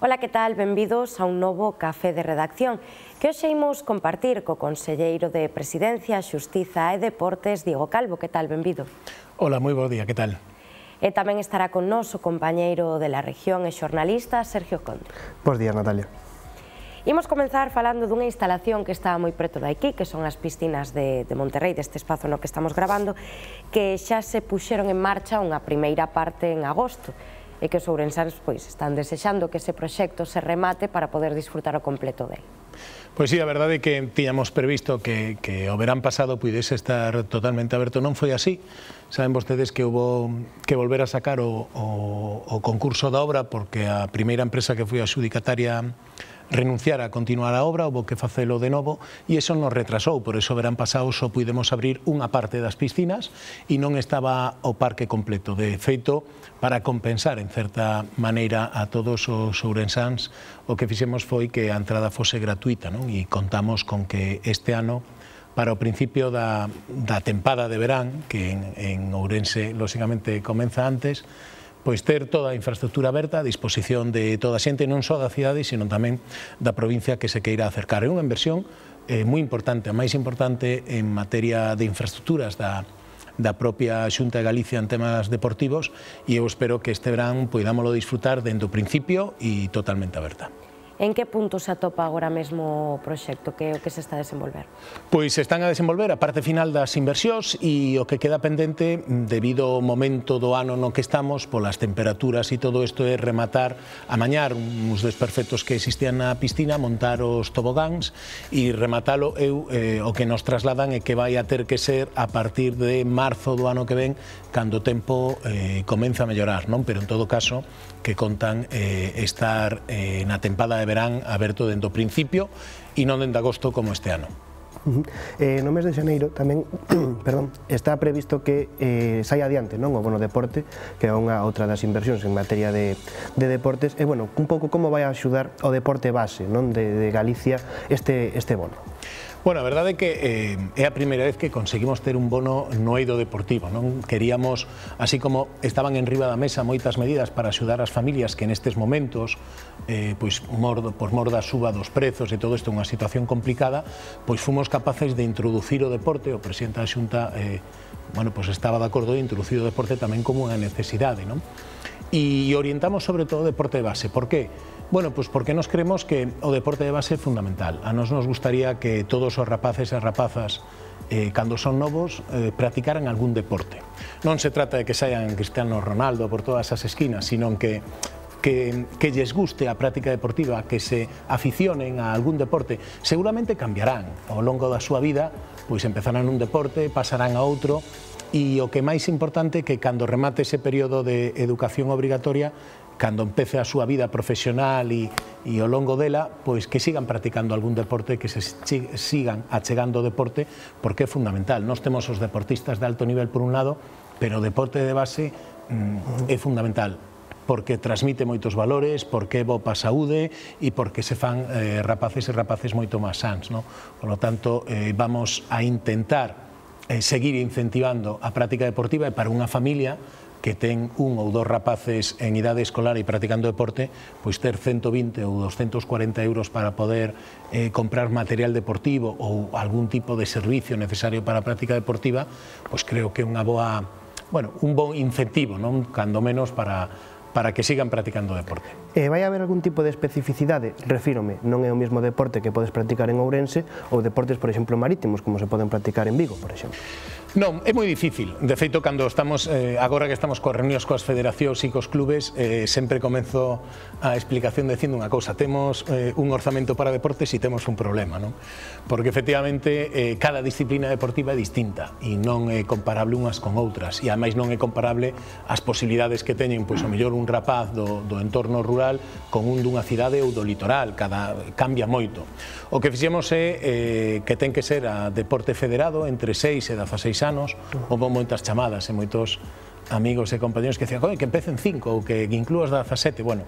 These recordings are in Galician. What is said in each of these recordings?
Ola, que tal? Benvidos a un novo Café de Redacción que hoxe imos compartir co Conselleiro de Presidencia, Xustiza e Deportes, Diego Calvo. Que tal? Benvido. Ola, moi bo día, que tal? E tamén estará con nos o compañeiro de la región e xornalista, Sergio Conde. Bos días, Natalia. Imos comenzar falando dunha instalación que está moi preto de aquí, que son as piscinas de, de Monterrey, deste espazo no que estamos grabando, que xa se puxeron en marcha unha primeira parte en agosto e que os ourensans pois, están desexando que ese proxecto se remate para poder disfrutar o completo dele. Pois sí, a verdade é que tiñamos previsto que, que o verán pasado puidese estar totalmente aberto. Non foi así. Saben vostedes que hubo que volver a sacar o, o, o concurso da obra porque a primeira empresa que foi adxudicataria renunciar a continuar a obra, houve que facelo de novo, e eso nos retrasou, por eso verán pasado só pudemos abrir unha parte das piscinas e non estaba o parque completo. De feito, para compensar en certa maneira a todos os ourensáns, o que fixemos foi que a entrada fose gratuita, non? e contamos con que este ano para o principio da, da tempada de verán, que en, en Ourense, lóxicamente, comeza antes, pois ter toda a infraestructura aberta a disposición de toda a xente, non só da cidade, sino tamén da provincia que se queira acercar. É unha inversión eh, moi importante, a máis importante en materia de infraestructuras da, da propia Xunta de Galicia en temas deportivos e eu espero que este verán poidámolo disfrutar dentro do principio e totalmente aberta. En que punto se atopa agora mesmo o proxecto? Que o que se está a desenvolver? Pois se están a desenvolver a parte final das inversións e o que queda pendente mm, debido ao momento do ano no que estamos polas temperaturas e todo isto é rematar amañar uns desperfectos que existían na piscina, montar os tobogáns e rematalo eu eh, o que nos trasladan é que vai a ter que ser a partir de marzo do ano que ven cando o tempo eh, comeza a mellorar, non? Pero en todo caso que contan eh, estar eh, na tempada de verán aberto dentro principio e non dentro agosto como este ano. Uh -huh. Eh, no mes de xaneiro tamén perdón, está previsto que eh, saia adiante non o bono deporte, que é unha outra das inversións en materia de, de deportes, e bueno, un pouco como vai a axudar o deporte base non de, de Galicia este, este bono. Bueno, a verdade é que eh, é a primeira vez que conseguimos ter un bono no eido deportivo. Non Queríamos, así como estaban en riba da mesa moitas medidas para axudar as familias que nestes momentos, eh, pois, mor, por mor da suba dos prezos e todo isto unha situación complicada, pois fomos capaces de introducir o deporte, o presidente da Xunta eh, bueno, pois estaba de acordo de introducir o deporte tamén como unha necesidade. Non? E orientamos sobre todo o deporte de base. Por que? Bueno, pues porque nos creemos que o deporte de base é fundamental. A nos nos gustaría que todos os rapaces e rapazas eh, cando son novos, eh, practicaran algún deporte. Non se trata de que saian Cristiano Ronaldo por todas as esquinas, sino que que, que lles guste a práctica deportiva, que se aficionen a algún deporte, seguramente cambiarán ao longo da súa vida, pois empezarán un deporte, pasarán a outro, e o que máis importante é que cando remate ese período de educación obrigatoria cando empece a súa vida profesional e, e ao longo dela, pois que sigan practicando algún deporte, que se sigan achegando o deporte, porque é fundamental. Nós temos os deportistas de alto nivel por un lado, pero o deporte de base mm, é fundamental porque transmite moitos valores, porque é bo pa saúde e porque se fan eh, rapaces e rapaces moito máis sans. No? Por lo tanto, eh, vamos a intentar eh, seguir incentivando a práctica deportiva e para unha familia que ten un ou dos rapaces en idade escolar e practicando deporte, pois ter 120 ou 240 euros para poder eh, comprar material deportivo ou algún tipo de servicio necesario para práctica deportiva, pois creo que é un bon incentivo, non? Menos para para que sigan practicando deporte. E vai haber algún tipo de especificidade? Refírome, non é o mesmo deporte que podes practicar en Ourense ou deportes, por exemplo, marítimos, como se poden practicar en Vigo, por exemplo. Non, é moi difícil. De feito, cando estamos, eh, agora que estamos coas reunións coas federacións e cos clubes, eh, sempre comenzo a explicación dicindo unha cousa. Temos eh, un orzamento para deportes e temos un problema, non? Porque, efectivamente, eh, cada disciplina deportiva é distinta e non é comparable unhas con outras. E, ademais, non é comparable as posibilidades que teñen, pois, o mellor un rapaz do, do entorno rural rural con un dunha cidade ou do litoral, cada cambia moito. O que fixemos é eh, que ten que ser a deporte federado entre 6 e 16 anos, houve moitas chamadas e moitos amigos e compañeros que decían que empecen 5 ou que inclúas 17, bueno,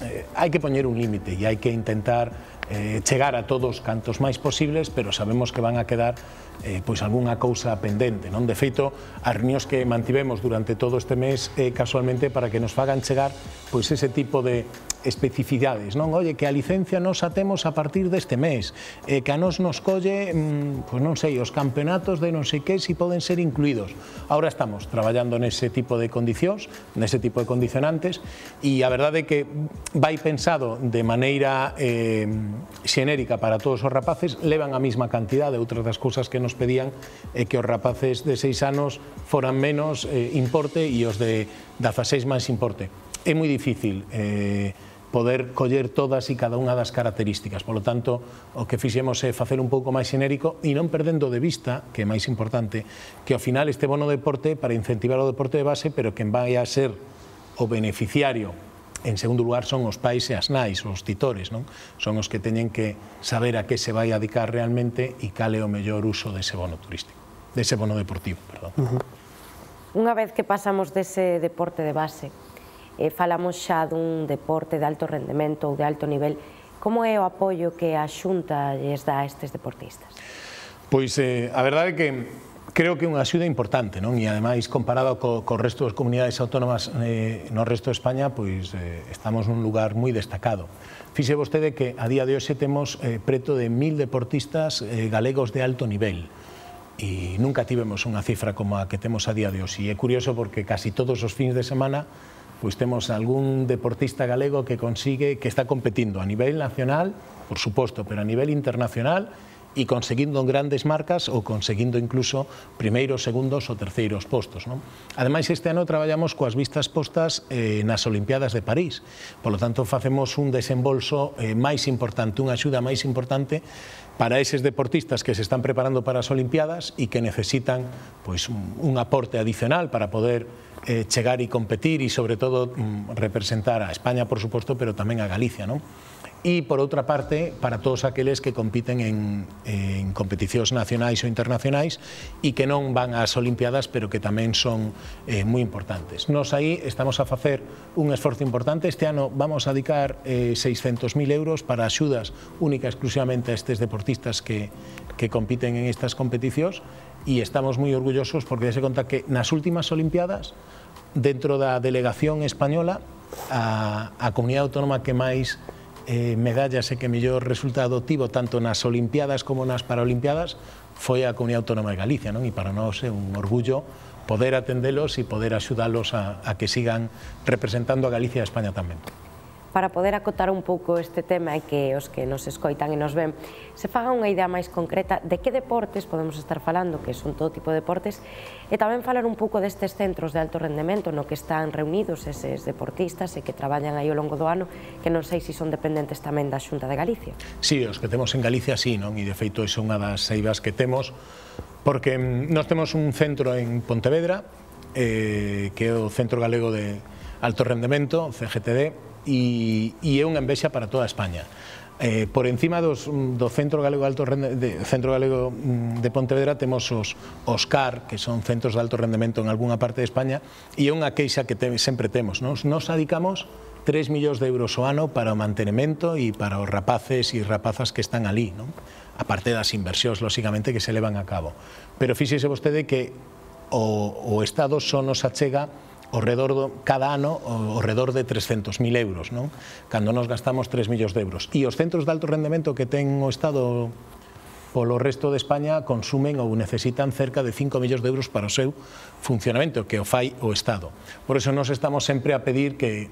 eh, hai que poñer un límite e hai que intentar eh, chegar a todos cantos máis posibles, pero sabemos que van a quedar eh, pois algunha cousa pendente. Non De feito, as reunións que mantivemos durante todo este mes eh, casualmente para que nos fagan chegar pois ese tipo de especificidades, non? Oye, que a licencia nos atemos a partir deste mes, eh, que a nos nos colle, mm, pois non sei, os campeonatos de non sei que si poden ser incluídos. Ahora estamos traballando nese tipo de condicións, nese tipo de condicionantes, e a verdade é que vai pensado de maneira eh, xenérica para todos os rapaces, levan a mesma cantidad de outras das cousas que nos nos pedían é que os rapaces de 6 anos foran menos eh, importe e os de 16 máis importe. É moi difícil eh, poder coller todas e cada unha das características. Por lo tanto, o que fixemos é facer un pouco máis xenérico e non perdendo de vista, que é máis importante, que ao final este bono deporte para incentivar o deporte de base, pero que vai a ser o beneficiario En segundo lugar, son os pais e as nais, os titores, non? Son os que teñen que saber a que se vai a dedicar realmente e cal é o mellor uso dese bono turístico, dese bono deportivo, perdón. Uh -huh. Unha vez que pasamos dese deporte de base, eh, falamos xa dun deporte de alto rendemento ou de alto nivel, como é o apoio que a Xunta lles dá a estes deportistas? Pois eh, a verdade é que creo que unha axuda importante, non? E ademais comparado co, co resto das comunidades autónomas eh, no resto de España, pois eh, estamos nun lugar moi destacado. Fixe vostede que a día de hoxe temos eh, preto de mil deportistas eh, galegos de alto nivel e nunca tivemos unha cifra como a que temos a día de hoxe. E é curioso porque casi todos os fins de semana pois temos algún deportista galego que consigue, que está competindo a nivel nacional, por suposto, pero a nivel internacional, e conseguindo grandes marcas ou conseguindo incluso primeiros, segundos ou terceiros postos. Non? Ademais, este ano traballamos coas vistas postas eh, nas Olimpiadas de París. Por lo tanto, facemos un desembolso eh, máis importante, unha axuda máis importante para eses deportistas que se están preparando para as Olimpiadas e que necesitan pois, un, un aporte adicional para poder eh, chegar e competir e, sobre todo, mm, representar a España, por suposto, pero tamén a Galicia. Non? E, por outra parte, para todos aqueles que compiten en, en competicións nacionais ou internacionais e que non van ás Olimpiadas, pero que tamén son eh, importantes. Nos aí estamos a facer un esforzo importante. Este ano vamos a dedicar eh, 600.000 euros para axudas única exclusivamente a estes deportistas que, que compiten en estas competicións e estamos moi orgullosos porque se conta que nas últimas Olimpiadas dentro da delegación española a, a autónoma que máis eh, medallas e que mellor resultado tivo tanto nas Olimpiadas como nas Paralimpiadas foi a Comunidade Autónoma de Galicia, non? E para nós é un orgullo poder atendelos e poder axudalos a, que sigan representando a Galicia e a España tamén para poder acotar un pouco este tema e que os que nos escoitan e nos ven se fagan unha idea máis concreta de que deportes podemos estar falando, que son todo tipo de deportes, e tamén falar un pouco destes centros de alto rendemento no que están reunidos eses deportistas e que traballan aí ao longo do ano, que non sei se son dependentes tamén da Xunta de Galicia. Sí, os que temos en Galicia sí, non? E de feito é unha das seivas que temos, porque mm, nós temos un centro en Pontevedra, eh, que é o Centro Galego de Alto Rendemento, CGTD, e, e é unha envexa para toda España eh, por encima dos, do Centro Galego de Alto Rende, de, Centro Galego mm, de Pontevedra temos os OSCAR, que son centros de alto rendemento en algunha parte de España, e é unha queixa que te, sempre temos. Nos, nos adicamos 3 millóns de euros o ano para o mantenimento e para os rapaces e rapazas que están ali, non? a parte das inversións, lóxicamente, que se levan a cabo. Pero fíxese vostede que o, o Estado só nos achega ao redor do, cada ano ao redor de 300.000 euros, non? Cando nos gastamos 3 millóns de euros. E os centros de alto rendemento que ten o Estado polo resto de España consumen ou necesitan cerca de 5 millóns de euros para o seu funcionamento, que o fai o Estado. Por eso nos estamos sempre a pedir que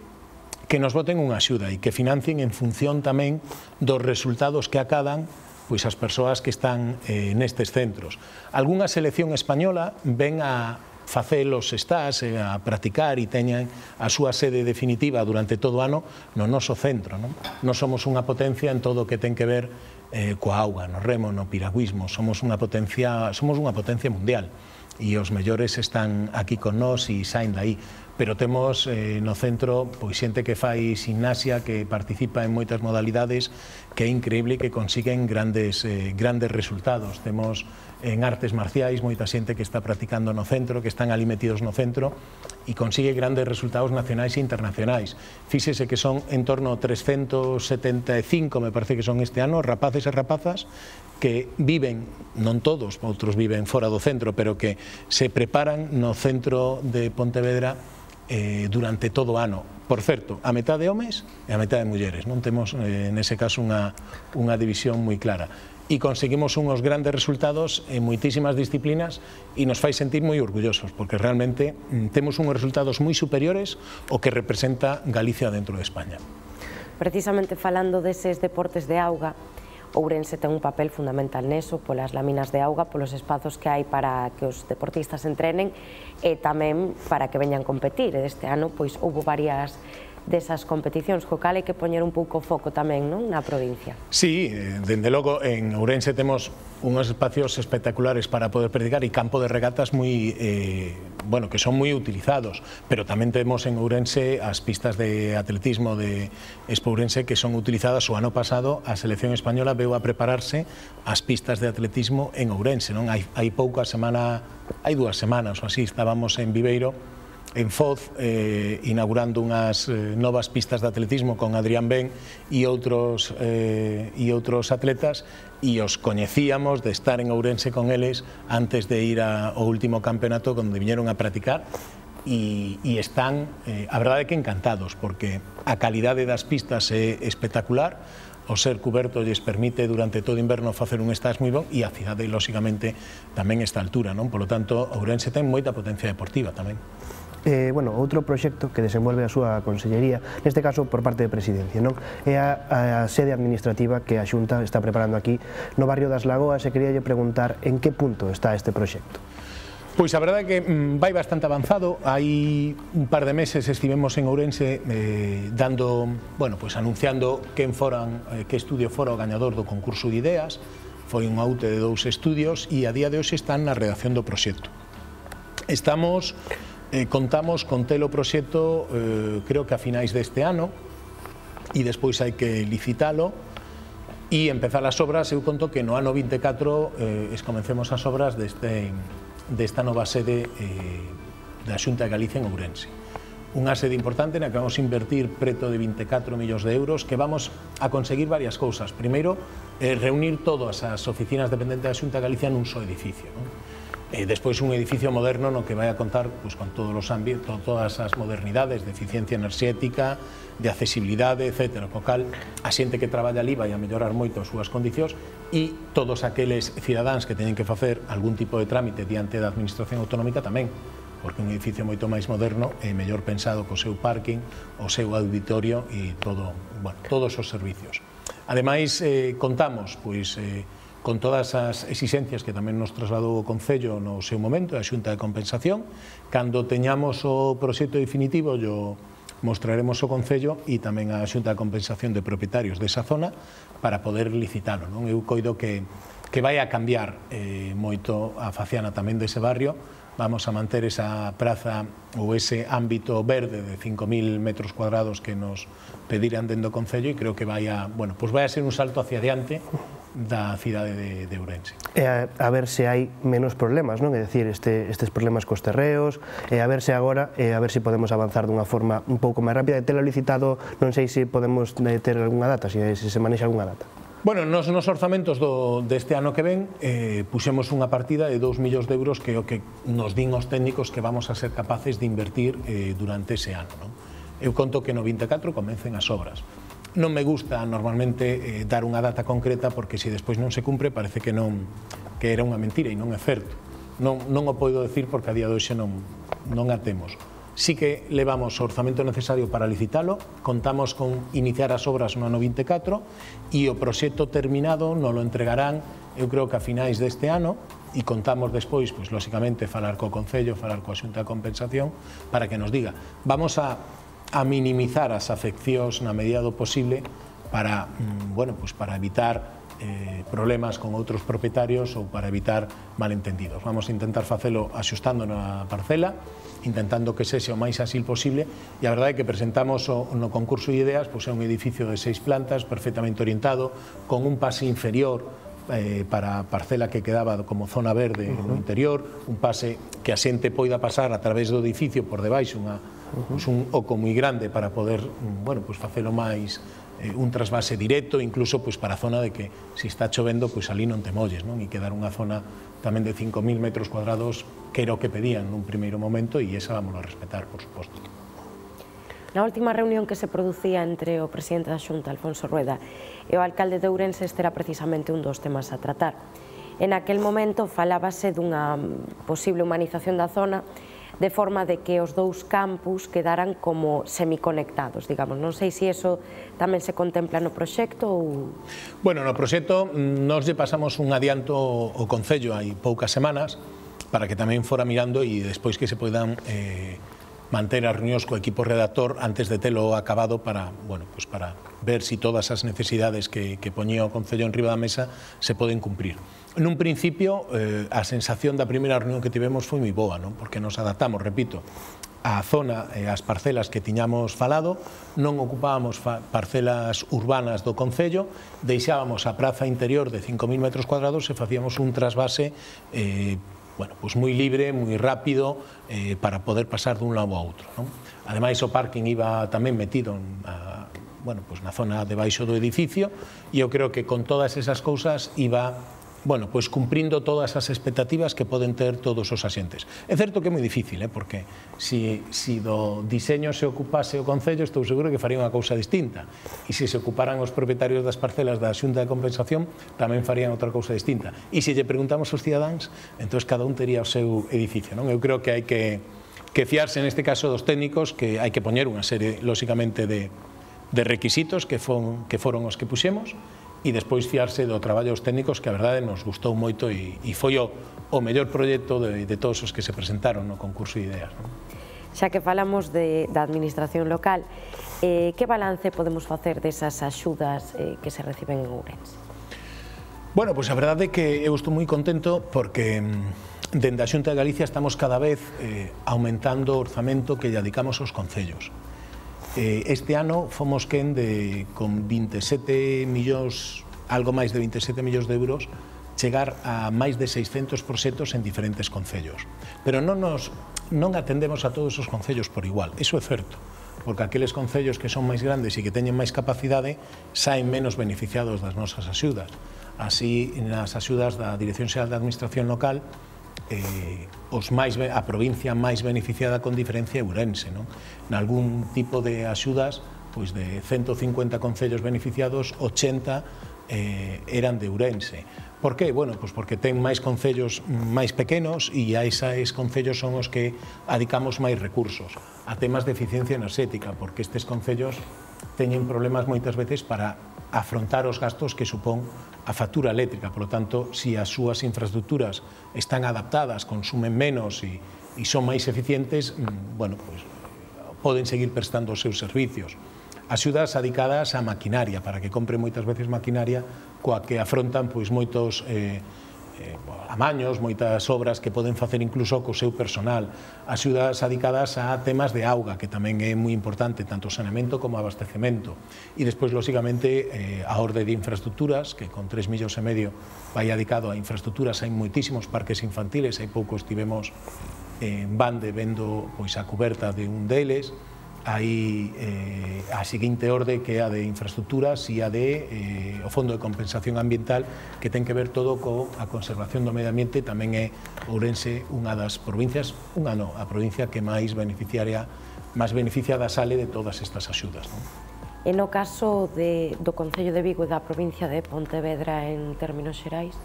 que nos voten unha axuda e que financien en función tamén dos resultados que acadan pois as persoas que están eh, nestes centros. Algúnha selección española ven a facelos estás eh, a practicar e teñan a súa sede definitiva durante todo o ano no noso centro. Non? non somos unha potencia en todo o que ten que ver eh, coa auga, no remo, no piragüismo, somos unha potencia, somos unha potencia mundial e os mellores están aquí con nós e saen aí pero temos eh, no centro pois xente que fai gimnasia, que participa en moitas modalidades, que é increíble que consiguen grandes eh, grandes resultados. Temos en artes marciais, moita xente que está practicando no centro, que están ali metidos no centro e consigue grandes resultados nacionais e internacionais. Fíxese que son en torno a 375, me parece que son este ano, rapaces e rapazas que viven, non todos, outros viven fora do centro, pero que se preparan no centro de Pontevedra eh, durante todo o ano. Por certo, a metade homes e a metade mulleres. Non temos, eh, nese caso, unha, unha división moi clara. E conseguimos unhos grandes resultados en moitísimas disciplinas e nos fai sentir moi orgullosos, porque realmente mm, temos unhos resultados moi superiores ao que representa Galicia dentro de España. Precisamente falando deses deportes de auga, Ourense ten un papel fundamental neso, polas láminas de auga, polos espazos que hai para que os deportistas entrenen e tamén para que veñan competir. Este ano pois varias desas competicións, co cal hai que poñer un pouco foco tamén non na provincia. Sí, eh, dende logo en Ourense temos unos espacios espectaculares para poder practicar e campo de regatas moi eh, bueno, que son moi utilizados, pero tamén temos en Ourense as pistas de atletismo de Expo Ourense que son utilizadas o ano pasado a selección española veu a prepararse as pistas de atletismo en Ourense, non? Hai, hai pouca semana, hai dúas semanas ou así, estábamos en Viveiro en Foz eh, inaugurando unhas eh, novas pistas de atletismo con Adrián Ben e outros, eh, e outros atletas e os coñecíamos de estar en Ourense con eles antes de ir ao último campeonato onde viñeron a practicar e, e están, eh, a verdade é que encantados porque a calidade das pistas é espectacular o ser cuberto lles permite durante todo o inverno facer un estás moi bon e a cidade, lóxicamente, tamén está a altura, non? Por lo tanto, Ourense ten moita potencia deportiva tamén eh, bueno, outro proxecto que desenvolve a súa Consellería, neste caso por parte de Presidencia, non? É a, a sede administrativa que a Xunta está preparando aquí no barrio das Lagoas e quería preguntar en que punto está este proxecto. Pois a verdade é que mm, vai bastante avanzado, hai un par de meses estivemos en Ourense eh, dando, bueno, pois anunciando quen foran, eh, que estudio fora o gañador do concurso de ideas, foi un aute de dous estudios e a día de hoxe están na redacción do proxecto. Estamos eh, contamos con telo proxecto eh, creo que a finais deste ano e despois hai que licitalo e empezar as obras, eu conto que no ano 24 eh, comencemos as obras deste, desta nova sede eh, da Xunta de Galicia en Ourense. Unha sede importante na que vamos a invertir preto de 24 millóns de euros que vamos a conseguir varias cousas. Primeiro, eh, reunir todas as oficinas dependentes da Xunta de Galicia nun só edificio. Non? E despois un edificio moderno no que vai a contar pois, con todos os ámbitos, todas as modernidades de eficiencia enerxética, de accesibilidade, etc. Co cal, a xente que traballa ali vai a mellorar moito as súas condicións e todos aqueles cidadáns que teñen que facer algún tipo de trámite diante da Administración Autonómica tamén porque un edificio moito máis moderno é mellor pensado co seu parking, o seu auditorio e todo, bueno, todos os servicios. Ademais, eh, contamos pois, eh, con todas as exigencias que tamén nos trasladou o Concello no seu momento, a Xunta de Compensación. Cando teñamos o proxecto definitivo, yo mostraremos o Concello e tamén a Xunta de Compensación de Propietarios desa zona para poder licitalo. Non? Eu coido que, que vai a cambiar eh, moito a faciana tamén dese barrio, vamos a manter esa praza ou ese ámbito verde de 5.000 metros cuadrados que nos pediran dentro do Concello e creo que vai a, bueno, pues vai a ser un salto hacia adiante da cidade de, de Ourense. E a, a ver se hai menos problemas, non? É dicir, este, estes problemas cos terreos, e a ver se agora, e a ver se podemos avanzar dunha forma un pouco máis rápida. E telo licitado, non sei se podemos eh, ter algunha data, se, se se manexa algunha data. Bueno, nos, nos orzamentos do, deste ano que ven eh, puxemos unha partida de 2 millóns de euros que o que nos din os técnicos que vamos a ser capaces de invertir eh, durante ese ano. Non? Eu conto que no 24 comecen as obras non me gusta normalmente eh, dar unha data concreta porque se despois non se cumpre parece que non que era unha mentira e non é certo. Non, non o podo decir porque a día de hoxe non, non a temos. Sí que levamos o orzamento necesario para licitalo, contamos con iniciar as obras no ano 24 e o proxecto terminado non lo entregarán, eu creo que a finais deste ano, e contamos despois, pois, lóxicamente, falar co Concello, falar coa Xunta de Compensación, para que nos diga. Vamos a a minimizar as afeccións na medida do posible para, mm, bueno, pues para evitar eh, problemas con outros propietarios ou para evitar malentendidos. Vamos a intentar facelo axustando na parcela, intentando que sexe o máis asil posible, e a verdade é que presentamos o, no concurso de ideas pois é un edificio de seis plantas perfectamente orientado, con un pase inferior eh, para a parcela que quedaba como zona verde uh -huh. no interior, un pase que a xente poida pasar a través do edificio por debaixo unha Uh -huh. un oco moi grande para poder, bueno, pues facelo máis eh, un trasvase directo, incluso pues, para a zona de que se si está chovendo, pues ali non te molles, non? E quedar unha zona tamén de 5.000 metros cuadrados que era o que pedían nun primeiro momento e esa vamos a respetar, por suposto. Na última reunión que se producía entre o presidente da Xunta, Alfonso Rueda, e o alcalde de Ourense, este era precisamente un dos temas a tratar. En aquel momento falábase dunha posible humanización da zona de forma de que os dous campus quedaran como semiconectados, digamos. Non sei se iso tamén se contempla no proxecto ou... Bueno, no proxecto mm, nos lle pasamos un adianto ao Concello hai poucas semanas para que tamén fora mirando e despois que se poidan eh, manter as reunións co equipo redactor antes de telo acabado para, bueno, pues para ver si todas as necesidades que, que poñía o Concello en riba da mesa se poden cumprir nun principio, eh, a sensación da primeira reunión que tivemos foi moi boa, non? porque nos adaptamos, repito, a zona e as parcelas que tiñamos falado, non ocupábamos parcelas urbanas do Concello, deixábamos a praza interior de 5.000 metros cuadrados e facíamos un trasvase eh, bueno, pois moi libre, moi rápido, eh, para poder pasar dun lado a outro. Non? Ademais, o parking iba tamén metido a, bueno, pois na zona debaixo do edificio e eu creo que con todas esas cousas iba Bueno, pois pues cumprindo todas as expectativas que poden ter todos os axentes. É certo que é moi difícil, eh? porque si, si do diseño se ocupase o Concello, estou seguro que faría unha cousa distinta. E se se ocuparan os propietarios das parcelas da Xunta de Compensación, tamén farían outra cousa distinta. E se lle preguntamos aos cidadáns, entón cada un tería o seu edificio. Non? Eu creo que hai que, que fiarse neste caso dos técnicos, que hai que poñer unha serie, lóxicamente, de, de requisitos que, fon, que foron os que puxemos, e despois fiarse do traballo dos técnicos que a verdade nos gustou moito e, e foi o, o mellor proxecto de, de todos os que se presentaron no concurso de ideas. Non? Xa que falamos de, da administración local, eh, que balance podemos facer desas axudas eh, que se reciben en Ourense? Bueno, pois pues a verdade é que eu estou moi contento porque mm, dende a Xunta de Galicia estamos cada vez eh, aumentando o orzamento que dedicamos aos concellos. Eh, este ano fomos quen de, con 27 millóns, algo máis de 27 millóns de euros, chegar a máis de 600 proxectos en diferentes concellos. Pero non nos non atendemos a todos os concellos por igual, eso é certo porque aqueles concellos que son máis grandes e que teñen máis capacidade saen menos beneficiados das nosas axudas. Así, nas axudas da Dirección Xeral da Administración Local, eh, os máis, a provincia máis beneficiada con diferencia é Ourense, non? Nalgún tipo de axudas, pois de 150 concellos beneficiados, 80 eh, eran de Ourense. Por que? Bueno, pois porque ten máis concellos mm, máis pequenos e a esas concellos son os que adicamos máis recursos a temas de eficiencia enerxética, porque estes concellos teñen problemas moitas veces para afrontar os gastos que supón a factura eléctrica. Por lo tanto, si as súas infraestructuras están adaptadas, consumen menos e, e son máis eficientes, mm, bueno, pues, poden seguir prestando os seus servicios. Axudas adicadas á maquinaria, para que compre moitas veces maquinaria coa que afrontan pois moitos eh, Eh, amaños, moitas obras que poden facer incluso co seu personal. As ciudades adicadas a temas de auga, que tamén é moi importante, tanto saneamento como abastecemento. E despois, lóxicamente, eh, a orde de infraestructuras, que con 3 millóns e medio vai adicado a infraestructuras, hai moitísimos parques infantiles, hai poucos tivemos en eh, Bande vendo pois a coberta de un deles, hai eh, a seguinte orde que é a de infraestructuras e a de eh, o Fondo de Compensación Ambiental que ten que ver todo co a conservación do medio ambiente tamén é Ourense unha das provincias, unha non, a provincia que máis beneficiaria máis beneficiada sale de todas estas axudas. Non? E no caso de, do Concello de Vigo e da provincia de Pontevedra en términos xerais?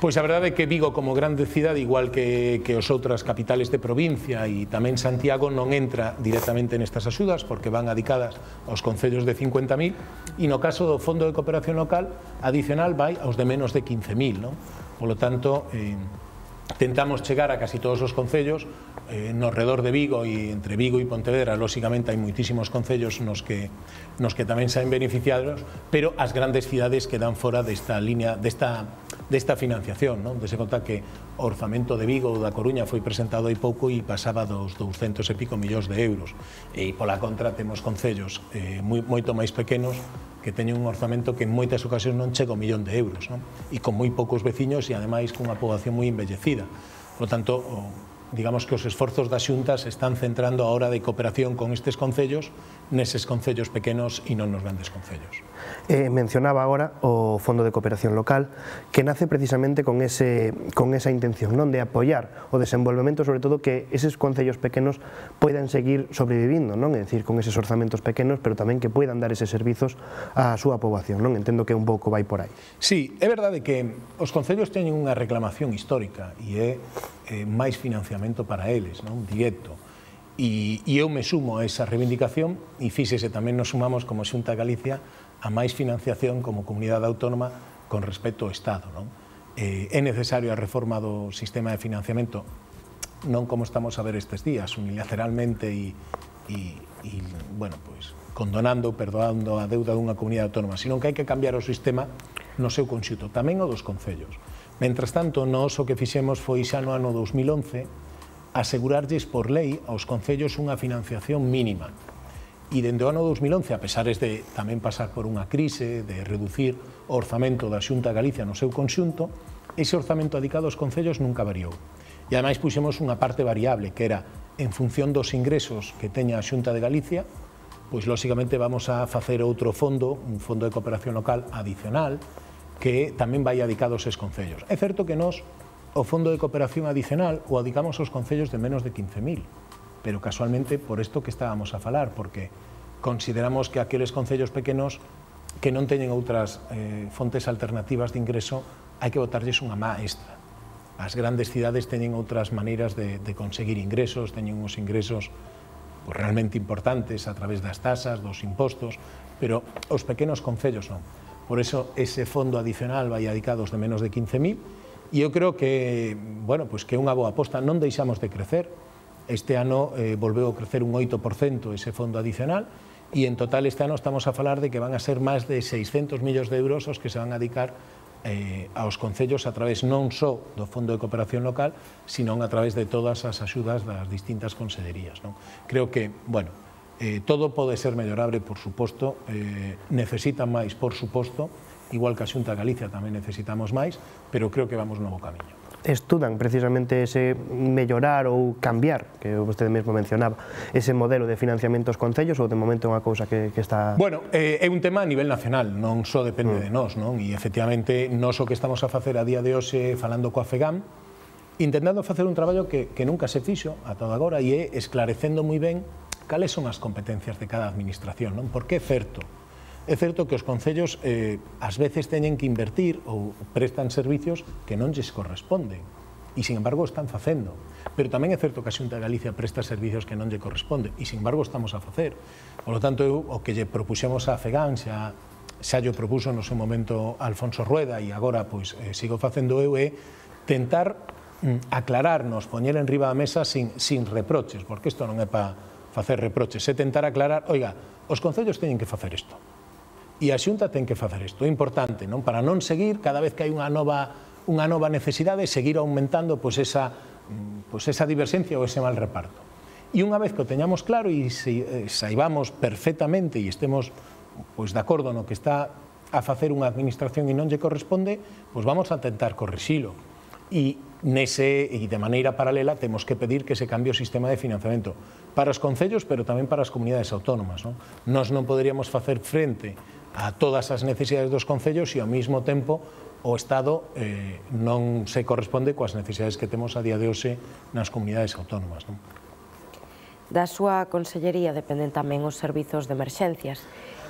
Pois a verdade é que Vigo como grande cidade, igual que, que os capitales de provincia e tamén Santiago, non entra directamente nestas axudas porque van adicadas aos concellos de 50.000 e no caso do Fondo de Cooperación Local, adicional vai aos de menos de 15.000. Non? Por lo tanto, eh, tentamos chegar a casi todos os concellos eh, no redor de Vigo e entre Vigo e Pontevedra, lóxicamente hai moitísimos concellos nos que nos que tamén saen beneficiados, pero as grandes cidades quedan fora desta línea desta desta financiación, non? Dese conta que o orzamento de Vigo ou da Coruña foi presentado hai pouco e pasaba dos 200 e pico millóns de euros. E pola contra temos concellos eh, moi, moito máis que teñen un orzamento que en moitas ocasións non chega o millón de euros, non? E con moi poucos veciños e ademais cunha poboación moi envellecida. Por lo tanto, digamos que os esforzos das xuntas están centrando a hora de cooperación con estes concellos neses concellos pequenos e non nos grandes concellos. Eh, mencionaba agora o Fondo de Cooperación Local que nace precisamente con, ese, con esa intención non de apoiar o desenvolvemento sobre todo que eses concellos pequenos poidan seguir sobrevivindo, non? É dicir, con eses orzamentos pequenos, pero tamén que poidan dar eses servizos á súa poboación, non? Entendo que un pouco vai por aí. Sí, é verdade que os concellos teñen unha reclamación histórica e é eh, máis financiamento para eles, non? Directo E, e eu me sumo a esa reivindicación e fíxese tamén nos sumamos como Xunta de Galicia a máis financiación como comunidade autónoma con respecto ao Estado. Non? Eh, é necesario a reforma do sistema de financiamento non como estamos a ver estes días, unilateralmente e, e, e bueno, pois, condonando, perdoando a deuda dunha comunidade autónoma, sino que hai que cambiar o sistema no seu conxuto, tamén o dos concellos. Mentras tanto, nós o que fixemos foi xa no ano 2011 asegurarlles por lei aos concellos unha financiación mínima. E dende o ano 2011, a pesares de tamén pasar por unha crise, de reducir o orzamento da Xunta Galicia no seu conxunto, ese orzamento adicado aos concellos nunca variou. E ademais puxemos unha parte variable, que era en función dos ingresos que teña a Xunta de Galicia, pois lóxicamente vamos a facer outro fondo, un fondo de cooperación local adicional, que tamén vai adicado aos concellos. É certo que nós o Fondo de Cooperación Adicional ou adicamos aos concellos de menos de 15.000. Pero casualmente por isto que estábamos a falar, porque consideramos que aqueles concellos pequenos que non teñen outras eh, fontes alternativas de ingreso, hai que botarlles unha má extra. As grandes cidades teñen outras maneiras de, de conseguir ingresos, teñen uns ingresos pues, realmente importantes a través das tasas, dos impostos, pero os pequenos concellos non. Por eso ese fondo adicional vai adicados de menos de 15.000 E eu creo que, bueno, pois que é unha boa aposta, non deixamos de crecer. Este ano eh, volveu a crecer un 8% ese fondo adicional e en total este ano estamos a falar de que van a ser máis de 600 millóns de euros os que se van a dedicar eh, aos concellos a través non só do Fondo de Cooperación Local, sino a través de todas as axudas das distintas consellerías. Non? Creo que, bueno, eh, todo pode ser mellorable, por suposto, eh, necesitan máis, por suposto, igual que a Xunta de Galicia tamén necesitamos máis, pero creo que vamos novo camiño. Estudan precisamente ese mellorar ou cambiar, que vostede mesmo mencionaba, ese modelo de financiamento aos concellos ou de momento é unha cousa que, que está... Bueno, eh, é un tema a nivel nacional, non só depende mm. de nós, non? E efectivamente, nós o que estamos a facer a día de hoxe falando coa FEGAM, intentando facer un traballo que, que nunca se fixo ata agora e é esclarecendo moi ben cales son as competencias de cada administración, non? Porque é certo É certo que os concellos eh, ás veces teñen que invertir ou prestan servicios que non lles corresponden e, sin embargo, están facendo. Pero tamén é certo que a Xunta de Galicia presta servicios que non lle corresponden e, sin embargo, estamos a facer. Por lo tanto, eu, o que lle propuxemos a FEGAN xa, xa lle propuso no seu momento Alfonso Rueda e agora pois eh, sigo facendo eu é tentar mm, aclararnos, poñer en riba a mesa sin, sin reproches, porque isto non é para facer reproches, é tentar aclarar, oiga, os concellos teñen que facer isto E a Xunta ten que facer isto, é importante, non? Para non seguir, cada vez que hai unha nova unha nova necesidade, seguir aumentando pois, esa, pois, esa diversencia ou ese mal reparto. E unha vez que o teñamos claro e se, eh, saibamos perfectamente e estemos pois, de acordo no que está a facer unha administración e non lle corresponde, pois vamos a tentar corrixilo. E nese e de maneira paralela temos que pedir que se cambie o sistema de financiamento para os concellos, pero tamén para as comunidades autónomas. Non? Nos non poderíamos facer frente a todas as necesidades dos concellos e ao mesmo tempo o Estado eh, non se corresponde coas necesidades que temos a día de hoxe nas comunidades autónomas. Non? Da súa consellería dependen tamén os servizos de emerxencias.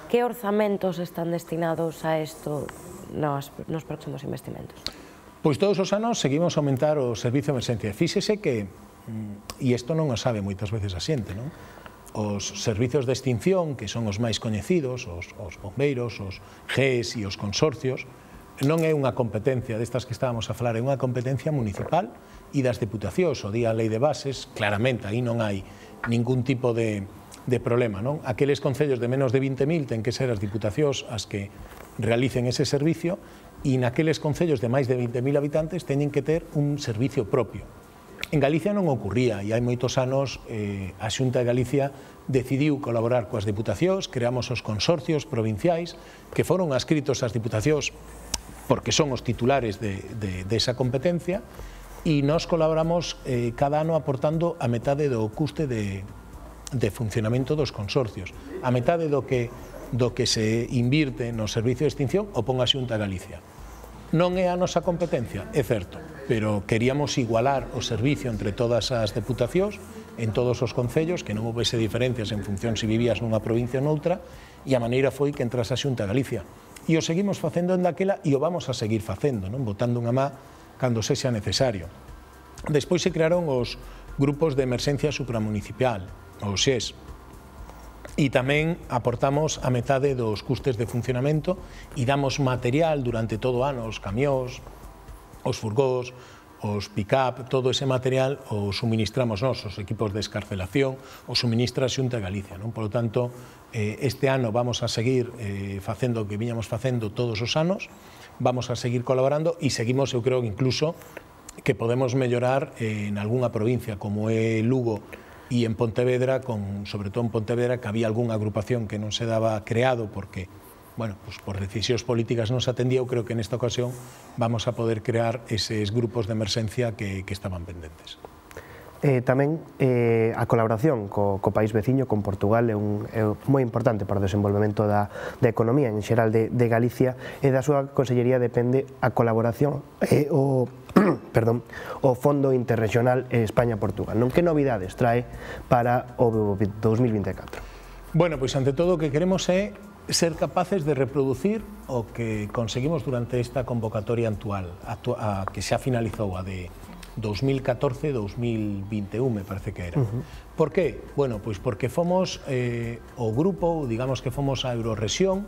Que orzamentos están destinados a isto nos, nos próximos investimentos? Pois todos os anos seguimos a aumentar o servizo de emerxencia. Fíxese que, mm, e isto non o sabe moitas veces a xente, non? Os servizos de extinción, que son os máis coñecidos, os, os bombeiros, os GES e os consorcios, non é unha competencia destas que estábamos a falar, é unha competencia municipal e das diputacións, o día a lei de bases, claramente, aí non hai ningún tipo de, de problema. Non? Aqueles concellos de menos de 20.000 ten que ser as diputacións as que realicen ese servicio e naqueles concellos de máis de 20.000 habitantes teñen que ter un servicio propio. En Galicia non ocurría e hai moitos anos eh, a Xunta de Galicia decidiu colaborar coas diputacións, creamos os consorcios provinciais que foron ascritos ás diputacións porque son os titulares de, de, de esa competencia e nós colaboramos eh, cada ano aportando a metade do custe de, de funcionamento dos consorcios, a metade do que, do que se invirte no servicio de extinción o pon a Xunta de Galicia. Non é a nosa competencia, é certo, pero queríamos igualar o servicio entre todas as deputacións en todos os concellos, que non houvese diferencias en función se vivías nunha provincia ou noutra, e a maneira foi que entras a Xunta Galicia. E o seguimos facendo en daquela e o vamos a seguir facendo, non votando unha má cando sexa necesario. Despois se crearon os grupos de emerxencia supramunicipal, os SES, e tamén aportamos a metade dos custes de funcionamento e damos material durante todo o ano, os camións, os furgós, os pick-up, todo ese material o suministramos nós, os equipos de escarcelación, o suministra a Xunta de Galicia. Non? Por lo tanto, eh, este ano vamos a seguir eh, facendo o que viñamos facendo todos os anos, vamos a seguir colaborando e seguimos, eu creo, incluso que podemos mellorar eh, en algunha provincia como é Lugo e en Pontevedra, con, sobre todo en Pontevedra, que había algunha agrupación que non se daba creado porque bueno, pues por decisións políticas non se atendía, eu creo que nesta ocasión vamos a poder crear eses grupos de emerxencia que, que estaban pendentes. Eh, tamén eh, a colaboración co, co país veciño, con Portugal, é, un, é moi importante para o desenvolvemento da, da economía en xeral de, de Galicia e da súa consellería depende a colaboración e eh, o, perdón, o Fondo Interregional España-Portugal. Non que novidades trae para o 2024? Bueno, pois ante todo o que queremos é ser capaces de reproducir o que conseguimos durante esta convocatoria actual, que xa finalizou a de 2014-2021, me parece que era. Uh -huh. Por qué? Bueno, pois porque fomos eh, o grupo, digamos que fomos a Euroresión,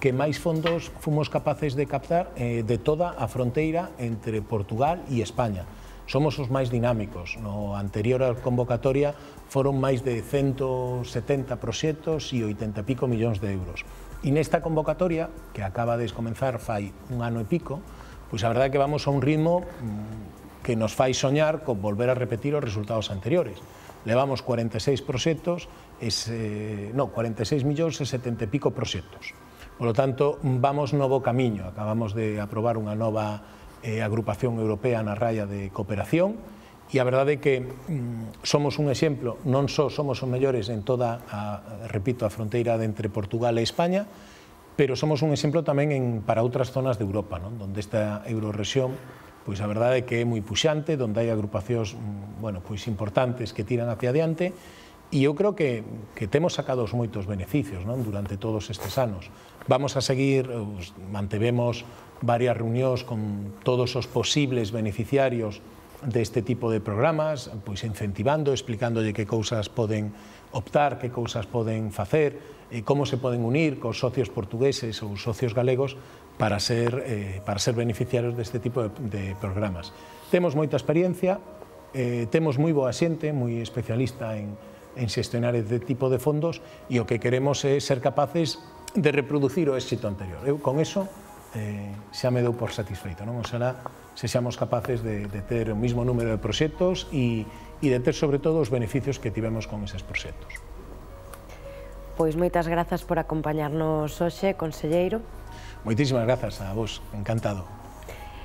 que máis fondos fomos capaces de captar eh, de toda a fronteira entre Portugal e España. somos os máis dinámicos. No anterior a convocatoria foron máis de 170 proxectos e 80 e pico millóns de euros. E nesta convocatoria, que acaba de comenzar fai un ano e pico, pois a verdade é que vamos a un ritmo mm, que nos fai soñar con volver a repetir os resultados anteriores. Levamos 46 proxectos, ese, no, 46 millóns e 70 e pico proxectos. Por lo tanto, vamos novo camiño. Acabamos de aprobar unha nova eh, agrupación europea na raya de cooperación, e a verdade é que mm, somos un exemplo, non só somos os mellores en toda a, repito, a fronteira de entre Portugal e España, pero somos un exemplo tamén en, para outras zonas de Europa, non? donde esta eurorrexión pois a verdade é que é moi puxante, donde hai agrupacións mm, bueno, pois importantes que tiran hacia adiante, e eu creo que, que temos sacado moitos beneficios non? durante todos estes anos. Vamos a seguir, mantevemos varias reunións con todos os posibles beneficiarios deste tipo de programas, pois incentivando, explicándolle que cousas poden optar, que cousas poden facer, e como se poden unir cos socios portugueses ou socios galegos para ser, eh, para ser beneficiarios deste tipo de, de programas. Temos moita experiencia, eh, temos moi boa xente, moi especialista en, en xestionar este tipo de fondos, e o que queremos é ser capaces de reproducir o éxito anterior. Eu, con eso, eh, xa me dou por satisfeito. Non? Oxalá se xamos capaces de, de ter o mismo número de proxectos e, e de ter, sobre todo, os beneficios que tivemos con eses proxectos. Pois moitas grazas por acompañarnos hoxe, conselleiro. Moitísimas grazas a vos, encantado.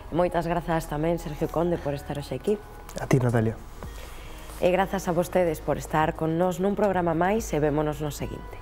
Moitas grazas tamén, Sergio Conde, por estar hoxe aquí. A ti, Natalia. E grazas a vostedes por estar con nós nun programa máis e vémonos no seguinte.